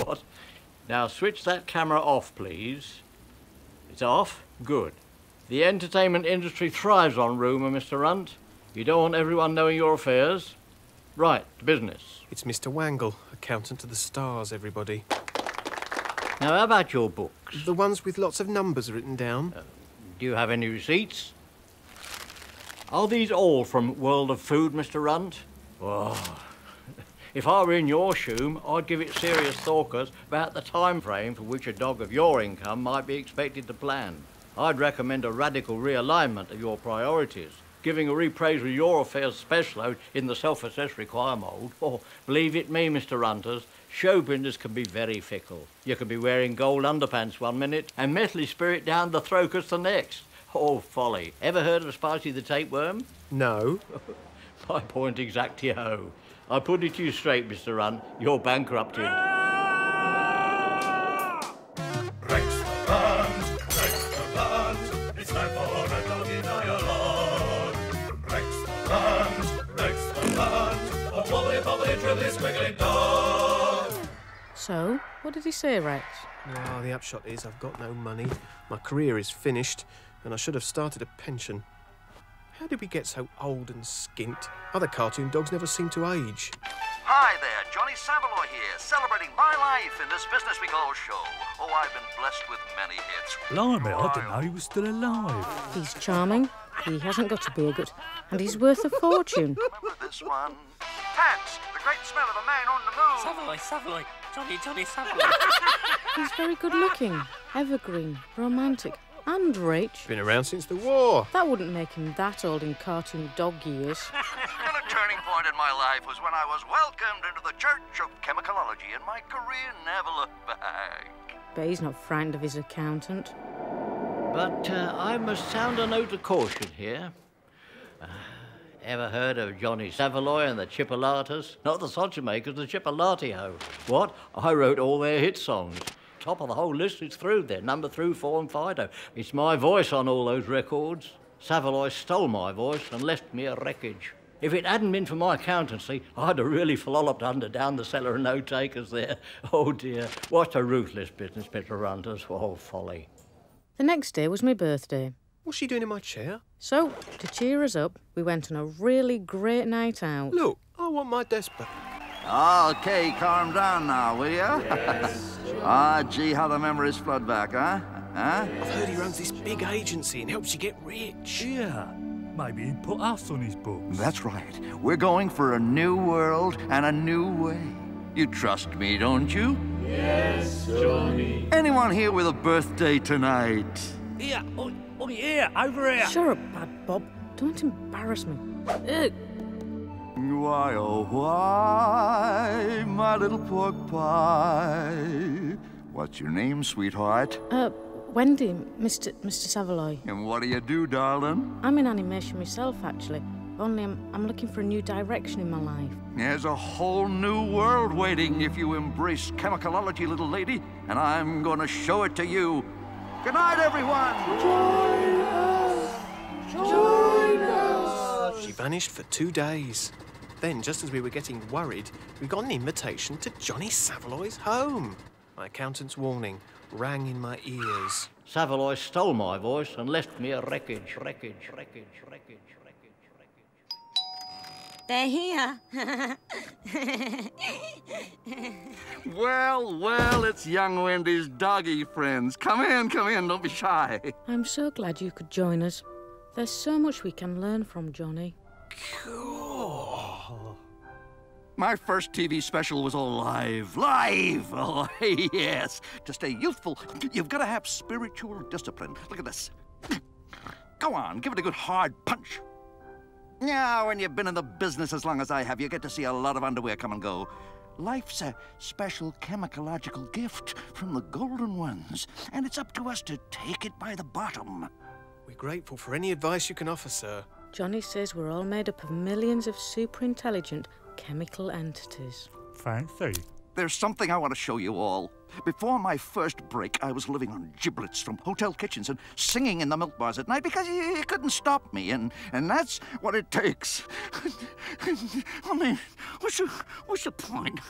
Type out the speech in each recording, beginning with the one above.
what? Now switch that camera off, please. It's off? Good. The entertainment industry thrives on rumour, Mr. Runt. You don't want everyone knowing your affairs. Right, to business. It's Mr. Wangle, accountant to the stars, everybody. Now, how about your books? The ones with lots of numbers written down. Uh, do you have any receipts? Are these all from World of Food, Mr. Runt? Oh, if I were in your shoe, I'd give it serious thought about the time frame for which a dog of your income might be expected to plan. I'd recommend a radical realignment of your priorities giving a reprise of your affairs special in the self-assessed require mould. Oh, believe it me, Mr. Runters, show can be very fickle. You can be wearing gold underpants one minute and metally spirit down the throkus the next. Oh, folly. Ever heard of Spicy the tapeworm? No. My point exactio. I put it to you straight, Mr. Run. You're bankrupted. So, what did he say, Rex? Well, ah, the upshot is I've got no money, my career is finished, and I should have started a pension. How did we get so old and skint? Other cartoon dogs never seem to age. Hi there, Johnny Saveloy here, celebrating my life in this business we call show. Oh, I've been blessed with many hits. Blimey, I didn't know he was still alive. He's charming. He hasn't got a beard, and he's worth a fortune. Remember this one? Pants, the great smell of a man on the moon. Saveloy, Saveloy, Johnny, Johnny Saveloy. He's very good looking, evergreen, romantic, and rich. Been around since the war. That wouldn't make him that old in cartoon dog years. and a turning point in my life was when I was welcomed into the Church of Chemicalology, and my career never looked back. But he's not frightened of his accountant. But uh, I must sound a note of caution here. Uh, ever heard of Johnny Saveloy and the Chipolatas? Not the sausage makers, the Chipolati-ho. What? I wrote all their hit songs. Top of the whole list is through there, number through four and Fido. It's my voice on all those records. Saveloy stole my voice and left me a wreckage. If it hadn't been for my accountancy, I'd have really flolloped under down the cellar and no takers there. Oh dear, what a ruthless business, Mr. Runters. Oh, folly. The next day was my birthday. What's she doing in my chair? So, to cheer us up, we went on a really great night out. Look, I want my desk back. Ah, okay, calm down now, will you? Yes. Ah, gee, how the memories flood back, huh? Huh? I've heard he runs this big agency and helps you get rich. Yeah. Maybe he'd put us on his books. That's right. We're going for a new world and a new way. You trust me, don't you? Yes, Johnny. Anyone here with a birthday tonight? Yeah, oh, oh yeah, over here. Sure, up, Bad Bob. Don't embarrass me. Ugh. Why, oh, why, my little pork pie? What's your name, sweetheart? Uh, Wendy, Mr. Mr. Saveloy. And what do you do, darling? I'm in animation myself, actually. Only I'm, I'm looking for a new direction in my life. There's a whole new world waiting if you embrace chemicalology, little lady, and I'm gonna show it to you. Good night, everyone! Join us! Join us! She vanished for two days. Then, just as we were getting worried, we got an invitation to Johnny Saveloy's home. My accountant's warning rang in my ears. Saveloy stole my voice and left me a wreckage, wreckage, wreckage, wreckage. They're here. well, well, it's young Wendy's doggy friends. Come in, come in, don't be shy. I'm so glad you could join us. There's so much we can learn from Johnny. Cool. My first TV special was all live. Live! Oh, yes. To stay youthful, you've got to have spiritual discipline. Look at this. Go on, give it a good hard punch. Now, when you've been in the business as long as I have, you get to see a lot of underwear come and go. Life's a special chemicalogical gift from the golden ones, and it's up to us to take it by the bottom. We're grateful for any advice you can offer, sir. Johnny says we're all made up of millions of super intelligent chemical entities. Fancy. There's something I want to show you all. Before my first break, I was living on giblets from hotel kitchens and singing in the milk bars at night because you, you couldn't stop me, and, and that's what it takes. I mean, what's the, what's the point?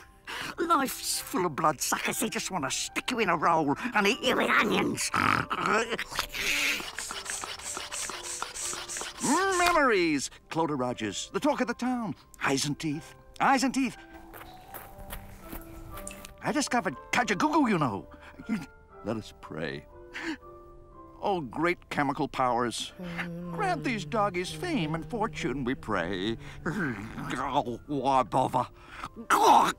Life's full of bloodsuckers. They just want to stick you in a roll and eat you with onions. Memories. Clodagh Rogers, the talk of the town. Eyes and teeth. Eyes and teeth. I discovered Kajagoogoo, you know. Let us pray. Oh, great chemical powers, grant these doggies fame and fortune, we pray. Why bother? Oh,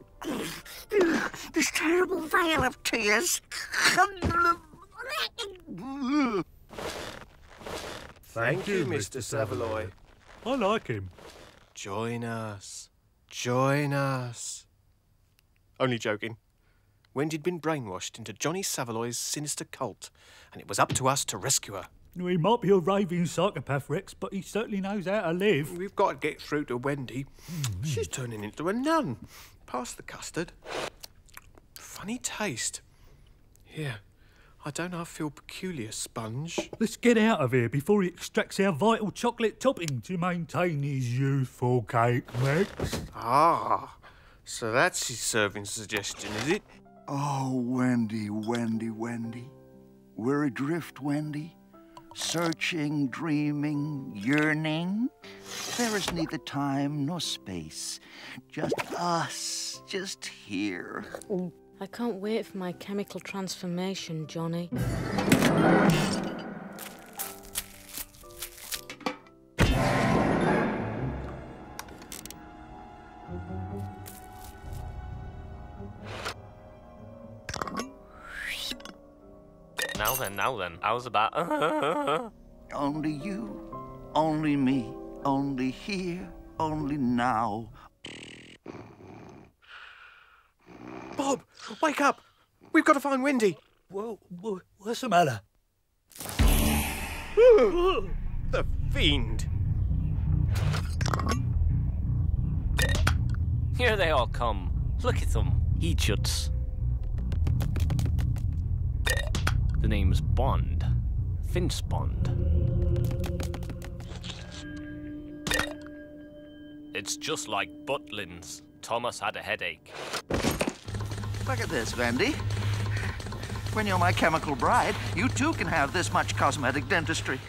this terrible veil of tears. Thank you, Mr. Saveloy. I like him. Join us. Join us. Only joking. Wendy'd been brainwashed into Johnny Saveloy's sinister cult, and it was up to us to rescue her. He might be a raving psychopath, Rex, but he certainly knows how to live. We've got to get through to Wendy. She's turning into a nun. Pass the custard. Funny taste. Here, I don't know, I feel peculiar, Sponge. Let's get out of here before he extracts our vital chocolate topping to maintain his youthful cake mix. Ah, so that's his serving suggestion, is it? Oh, Wendy, Wendy, Wendy. We're adrift, Wendy. Searching, dreaming, yearning. There is neither time nor space. Just us, just here. I can't wait for my chemical transformation, Johnny. Now then, now then. I was about. Only you, only me, only here, only now. Bob, wake up! We've got to find Wendy. Well, wha- what's the matter? The fiend. Here they all come. Look at them, idiots. The name's Bond. Vince Bond. It's just like Butlin's. Thomas had a headache. Look at this, Wendy. When you're my chemical bride, you too can have this much cosmetic dentistry.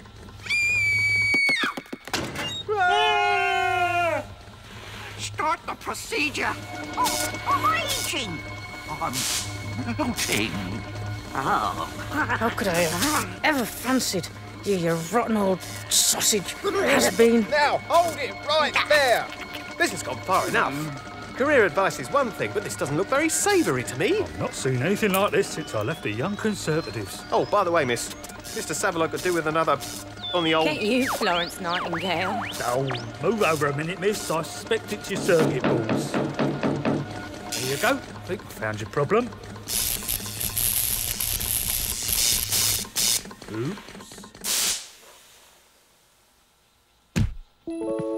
Start the procedure. Oh, oh I'm itching. I'm melting. Oh. How could I have ever fancied you, you rotten old sausage has been? Now, hold it right there. This has gone far enough. Career advice is one thing, but this doesn't look very savoury to me. I've Not seen anything like this since I left the Young Conservatives. Oh, by the way, miss, Mr. Saveloy could do with another on the old. Get you, Florence Nightingale. Oh, move over a minute, miss. I suspect it's your circuit balls. Here you go. I think I found your problem. Oops.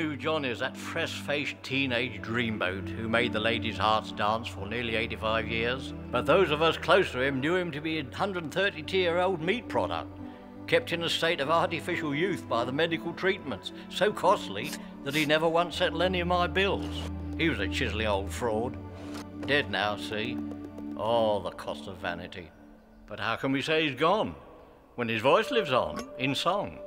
John is, that fresh-faced teenage dreamboat who made the ladies' hearts dance for nearly 85 years. But those of us close to him knew him to be a 132-year-old meat product, kept in a state of artificial youth by the medical treatments, so costly that he never once settled any of my bills. He was a chiselly old fraud. Dead now, see? Oh, the cost of vanity. But how can we say he's gone when his voice lives on in song?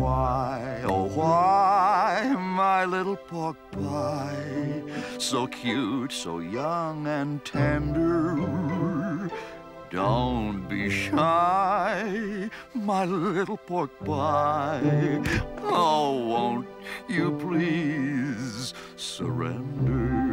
why, oh why, my little pork pie, so cute, so young and tender. Don't be shy, my little pork pie. Oh, won't you please surrender?